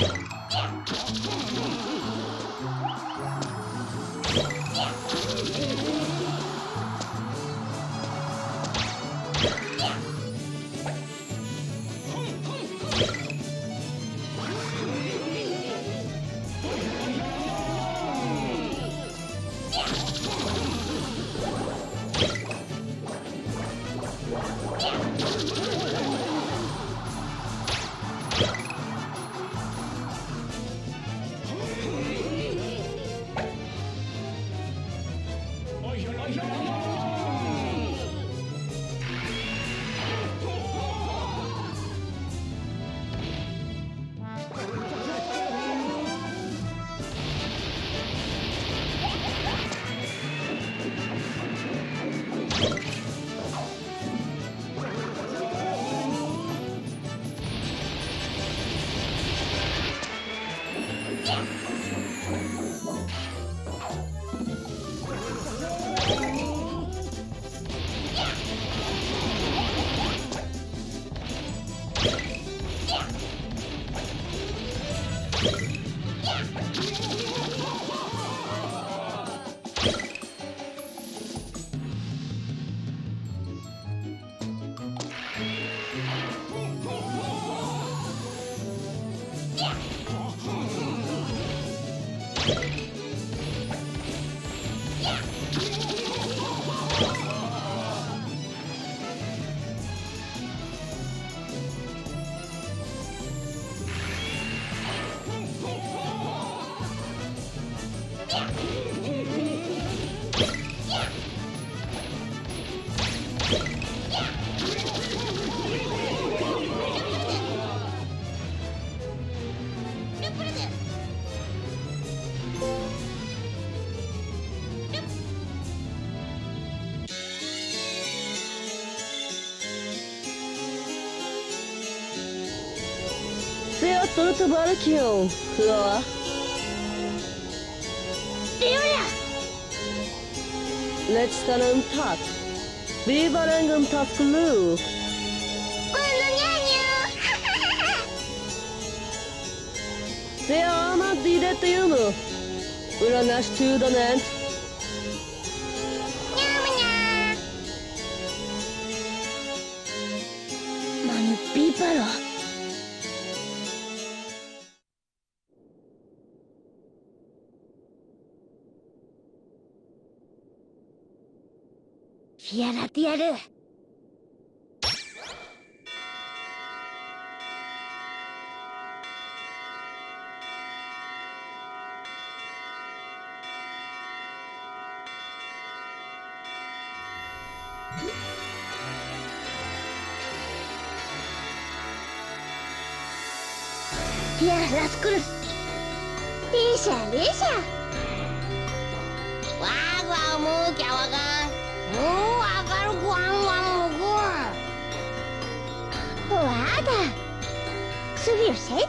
Yeah. Seattle to Valkyrie, Flora. Deura! Leczkanım tat. Biberengim tatkılı. Det är annat i detta juno. Uranas tudanent. やらってやる。いや、ラスクル。リシャ、リシャ。わーわーもうきゃわかん。Vad? Så vi ser.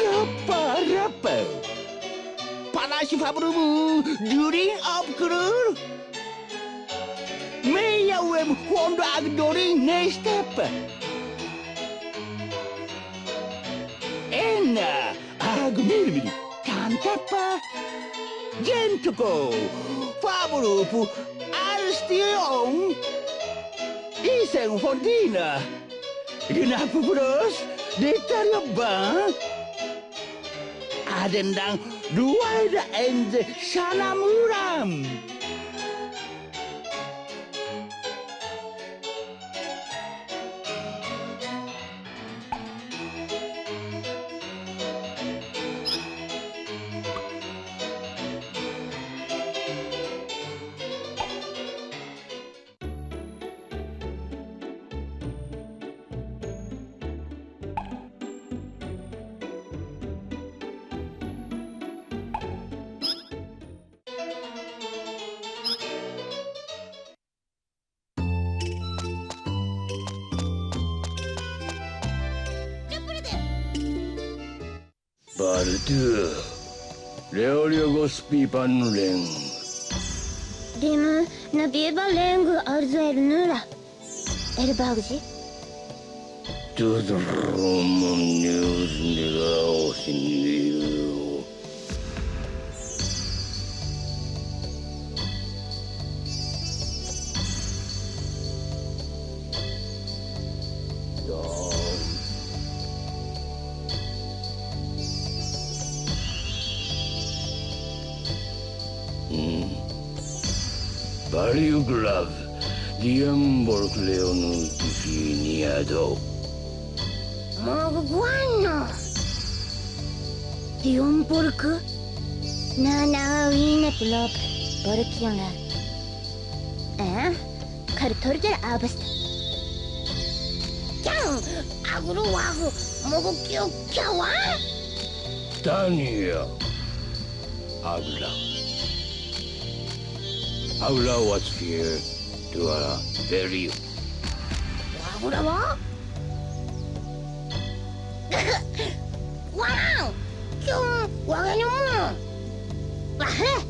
Rapa, rapa. Palace Fabrumu, Durin Opkrur. Meia uem, quando a Durin nestapa. Enna, agmirmiri, cantapa. Gentuko, Fabrupu, Alstion. Isen Fordina. Gnapu Bros, de Taliban. adendang duwai da enje sanamuram. muram. Detario ba? Adendang duaida enze sanamuram. Bardu. Leolio gospi panlen. Dim na biba lengu arzel nura. Erbagji. Tudrum news nila osinil. Value glove. Diambork leonu Bariograv, Diamborcleonu Difiniado. Morguano. Diamborcu? Na na uine plop, porciona. É? Eh? Cartorger abast. Tchau! Agro ago, mogo que? Tania. Agro. Howla was fear to a very. Howla wa? Wow! Kyung, wala naman! Wah!